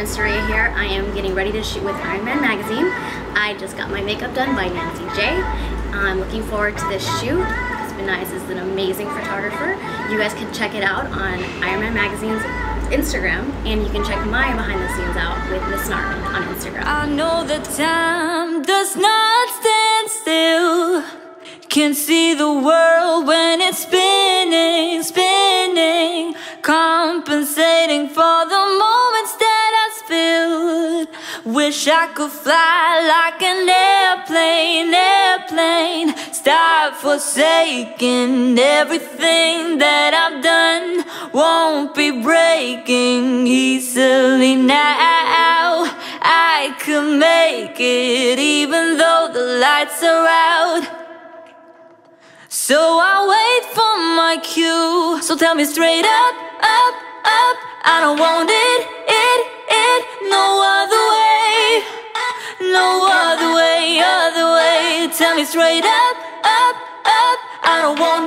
Narmin Assria here. I am getting ready to shoot with Iron Man Magazine. I just got my makeup done by Nancy J. I'm looking forward to this shoot. Husband Nice is an amazing photographer. You guys can check it out on Iron Man Magazine's Instagram, and you can check my behind the scenes out with Miss Narmin on Instagram. I know that time does not stand still. Can see the world when it's spinning, spinning, compensating for Wish I could fly like an airplane, airplane. Stop forsaking everything that I've done. Won't be breaking easily now. I could make it even though the lights are out. So I wait for my cue. So tell me straight up, up, up. I don't want it, me straight up, up, up. I don't want